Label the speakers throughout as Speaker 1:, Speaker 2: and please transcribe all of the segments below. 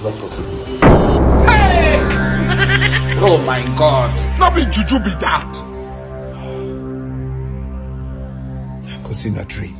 Speaker 1: Possible.
Speaker 2: Hey! oh my God.
Speaker 3: Not be juju be that.
Speaker 1: Cause in a dream.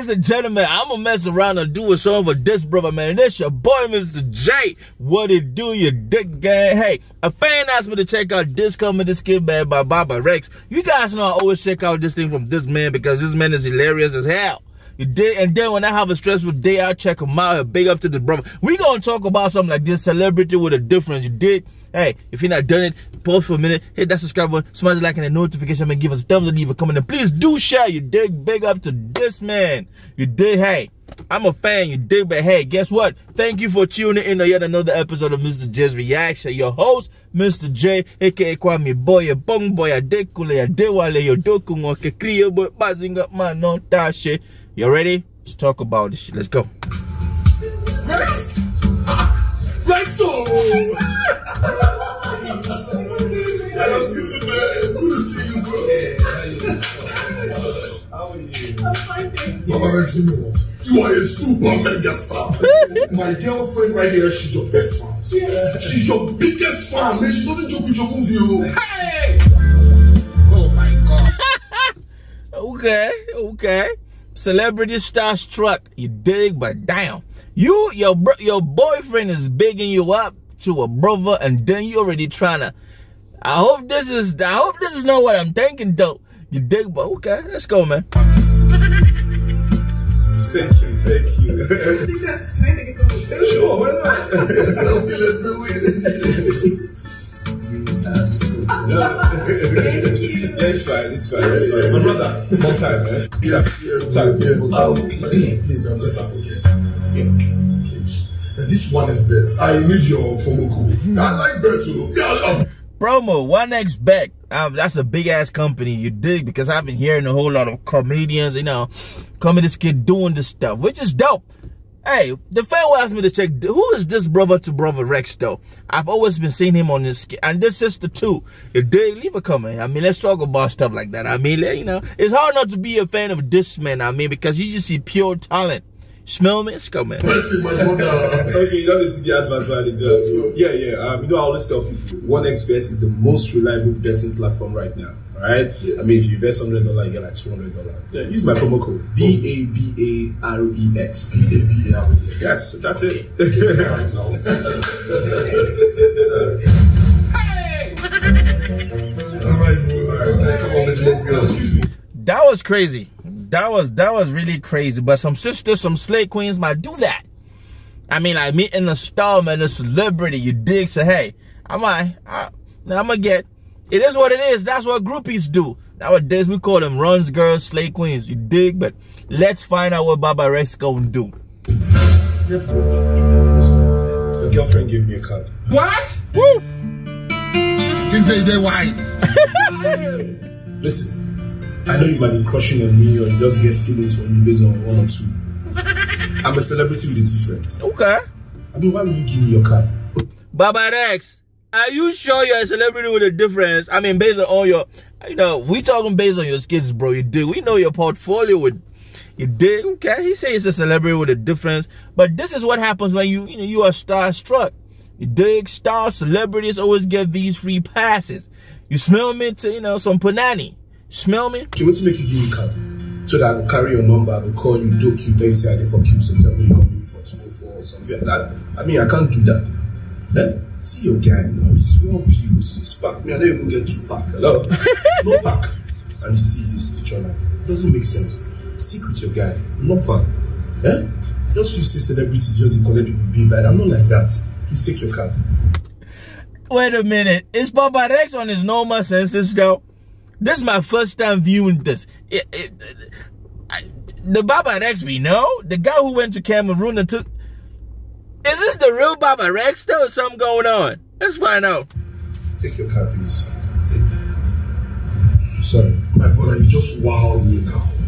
Speaker 4: Ladies and gentlemen, I'm gonna mess around and do a song for this brother, man. This your boy, Mr. J. What it do, you dick gang? Hey, a fan asked me to check out this coming this kid man by Baba Rex. You guys know I always check out this thing from this man because this man is hilarious as hell. You did, and then when I have a stressful day, I check him out. Big up to the brother. We gonna talk about something like this celebrity with a difference. You did. Hey, if you're not done it, pause for a minute, hit that subscribe button, smash the like and the notification, and give us a thumbs up, leave a comment, and please do share. You dig. Big up to this man. You dig. Hey, I'm a fan. You dig. But hey, guess what? Thank you for tuning in to yet another episode of Mr. J's Reaction. Your host, Mr. J, aka Kwame Boy, your bong boy, your dekule, your dewale, your doku, your Krio boy, bazinga man, no that shit. You ready? Let's talk about this shit. Let's go.
Speaker 3: Right, That's good, man. Good to see you, bro. Baba you know what? You are a super mega star. My girlfriend right here, she's your best fan. She's your biggest fan, man. She doesn't joke with your movie, oh.
Speaker 2: Hey! Oh my God.
Speaker 4: Okay, okay. Celebrity starstruck, you dig, but damn, you your bro- your boyfriend is bigging you up to a brother, and then you already trying to. I hope this is. I hope this is not what I'm thinking, though. You dig, but okay, let's go, man.
Speaker 1: Thank you, thank you. sure, why not?
Speaker 3: Selfie, let's do it.
Speaker 1: That's good. No. yeah, it's fine, it's fine, it's fine. My brother, one time, man.
Speaker 3: Yes, yes,
Speaker 1: Time,
Speaker 3: yes.
Speaker 1: full
Speaker 3: Um,
Speaker 1: time.
Speaker 3: please, um, let's not forget. Please. Uh, This one is bet. I need your promo code. I like bet too.
Speaker 4: Promo one X bet. Um, that's a big ass company. You dig because I've been hearing a whole lot of comedians, you know, coming this kid doing this stuff, which is dope. Hey, the fan will ask me to check who is this brother to brother Rex though. I've always been seeing him on this, and this sister too. You dig? Leave a comment. I mean, let's talk about stuff like that. I mean, you know, it's hard not to be a fan of this man. I mean, because you just see pure talent. Smell me? Let's go, man.
Speaker 3: bet in my mother.
Speaker 1: Okay, you don't see the advance value. So, yeah, yeah. Um, you know, I always tell people, one X bet is the most reliable betting platform right now. All right.
Speaker 3: Yes.
Speaker 1: I mean, if you invest hundred dollars, you get like two hundred dollars. Yeah, use my promo code B A B A R E X. B A B A R E X. Yes, that's it.
Speaker 2: Hey!
Speaker 3: All right, bro. Okay, come on, let's, let's go. Excuse me.
Speaker 4: That was crazy. That was that was really crazy. But some sisters, some slay queens might do that. I mean, like meeting a star, man, a celebrity, you dig. So hey, I might, I, I'm gonna get. It is what it is. That's what groupies do. Nowadays we call them runs, girls, slay queens. You dig. But let's find out what Baba Rex gonna do.
Speaker 1: Your girlfriend gave me a card.
Speaker 2: What?
Speaker 4: Woo!
Speaker 3: Things say they're wise.
Speaker 1: Listen, I know you might be crushing on me or you just get feelings for me based on one or two. I'm a celebrity with a difference.
Speaker 4: Okay.
Speaker 1: I mean, why would you give me your card?
Speaker 4: Baba Rex, are you sure you're a celebrity with a difference? I mean, based on all your, you know, we talking based on your skills, bro. You dig. We know your portfolio with, you dig. Okay, he say he's a celebrity with a difference, but this is what happens when you, you know, you are starstruck. You dig. Star celebrities always get these free passes. You smell me to, you know, some panani. Smell me?
Speaker 1: Okay, to make you give me card? So that I will carry your number, I will call you, do you, tell you say I did fuck you, so tell me you come me for 204 or something like that. I mean, I can't do that. Eh? See your guy now, he's small pills, six pack. Me, I don't even get two pack. Hello? no pack. And you still use other. Doesn't make sense. Stick with your guy. Not fun. Eh? Just you say celebrities just dey collect people being bad. I'm not like that. Please take your card.
Speaker 4: Wait a minute. Is Baba Rex on his normal senses though? This is my first time viewing this. It, it, I, the Baba Rex we know, the guy who went to Cameroon and took. Is this the real Baba Rex? Was something going on. Let's find out.
Speaker 1: Take your please. Take. Sorry.
Speaker 3: My brother, you just wowed me now.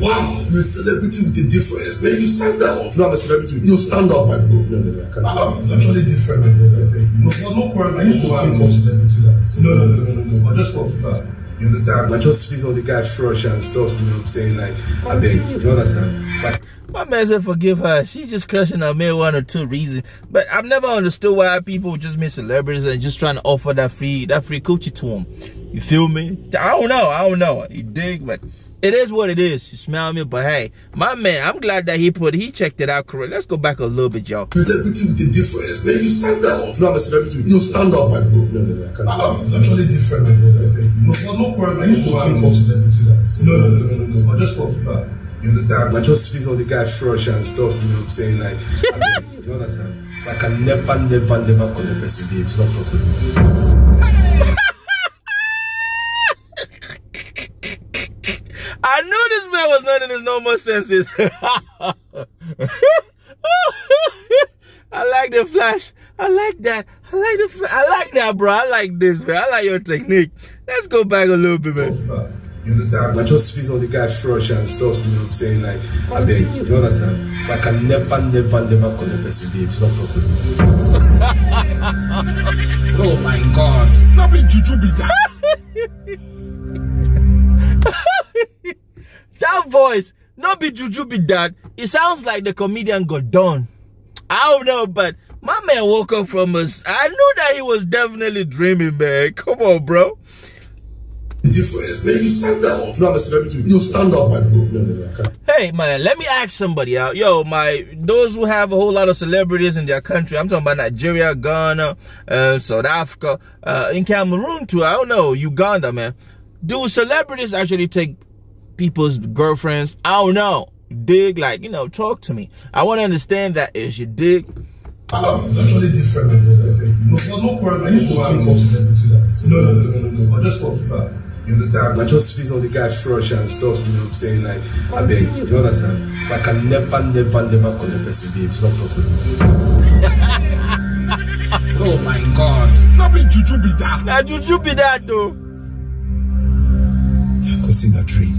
Speaker 3: Wow, you're a celebrity with a difference. Then you stand out.
Speaker 1: No, I'm a celebrity.
Speaker 3: You stand out, my bro.
Speaker 1: No, no, no, I can't.
Speaker 3: I'm actually different, my brother. No, no, no quarrel. I used to think of celebrities as.
Speaker 1: No, no, no, no, no, no. But just for people, you understand? I just feel on the guy fresh and stuff, you know what I'm saying? Like, I beg, you understand? Like,
Speaker 4: My man said forgive her. She's just crushing her mere one or two reasons. But I've never understood why people just meet celebrities and just trying to offer that free that free coochie to them. You feel me? I don't know. I don't know. You dig? But it is what it is. You smell me? But hey, my man, I'm glad that he put he checked it out correct. Let's go back a little bit, y'all.
Speaker 3: You're a with a difference. Man, you stand out.
Speaker 1: no, I'm a celebrity.
Speaker 3: You stand out, my bro.
Speaker 1: No, no, no, I can't.
Speaker 3: I'm actually different, my brother. No, no, no quarrel. I used to think of celebrities as the same.
Speaker 1: No, no, no, no, no. But just for people, you understand? I just feel on the guy fresh and stuff, you know what I'm saying? Like, I beg, you understand? Like, I can never, never, never call a person babe. It's not possible.
Speaker 4: I knew this man was not in his normal senses. I like the flash. I like that. I like the. fla- I like that, bro. I like this, man. I like your technique. Let's go back a little bit, man.
Speaker 1: You understand? I just feel on the guy fresh and stuff, you know what I'm saying? Like, I beg, you understand? Like, I can never, never, never call a person babe. It's not possible.
Speaker 2: Oh my God.
Speaker 3: Not be juju be that.
Speaker 4: Voice, not be juju, be that. It sounds like the comedian got done. I don't know, but my man woke up from us. I knew that he was definitely dreaming, man. Come on, bro.
Speaker 3: difference. Man, you stand out.
Speaker 1: No, I'm a celebrity.
Speaker 3: You stand out, my bro.
Speaker 1: No, no, no,
Speaker 4: Hey man, let me ask somebody out. Yo, my those who have a whole lot of celebrities in their country. I'm talking about Nigeria, Ghana, uh, South Africa, uh, in Cameroon too. I don't know, Uganda, man. Do celebrities actually take people's girlfriends? I don't know. Dig, like you know, talk to me. I want to understand that is you dig.
Speaker 3: I'm actually different, my brother. No, no, no quarrel. I used to think of celebrities as the.
Speaker 1: No, no, no, no, no. But just for people, you understand? I just feel on the guy fresh and stuff, you know what I'm saying? Like, I beg, you understand? Like, I can never, never, never call a person babe. It's not possible.
Speaker 2: Oh my God.
Speaker 3: Not be juju be that.
Speaker 4: Now, juju be that though.
Speaker 3: Because in a dream.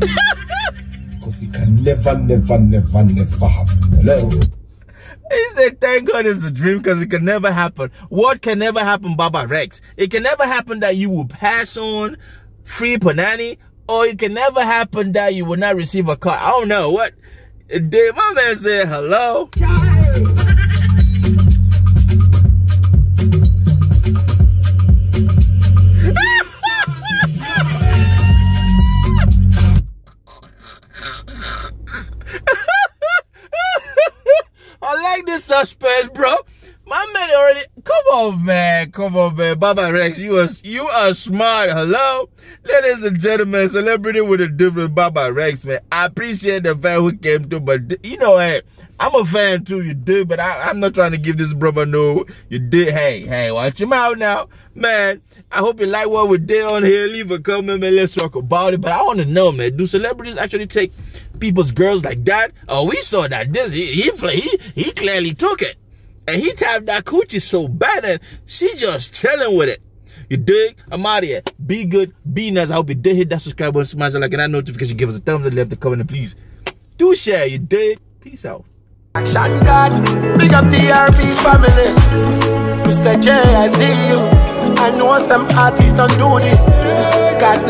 Speaker 3: because it can never, never, never, never happen. Hello?
Speaker 4: He said, thank God it's a dream because it can never happen. What can never happen, Baba Rex? It can never happen that you will pass on free panani, or it can never happen that you will not receive a car. I don't know. What? Did my man said hello? On, man. Come on, man. Baba Rex, you are you are smart. Hello, ladies and gentlemen, celebrity with a different Baba Rex, man. I appreciate the fan who came through, but you know, hey, I'm a fan too. You do, but I, I'm not trying to give this brother no. You did. Hey, hey, watch him out now, man. I hope you like what we did on here. Leave a comment, man. Let's talk about it. But I want to know, man. Do celebrities actually take people's girls like that? Oh, we saw that this he he, he clearly took it. And he tapped that coochie so bad and she just chilling with it. You dig? I'm out here. Be good, be nice. I hope you did hit that subscribe button, smash the like and that notification. Give us a thumbs up, left a comment, please do share. You dig? Peace out.
Speaker 5: Action God, big up TRB family. Mr. J, I see you. I know some artists don't do this. God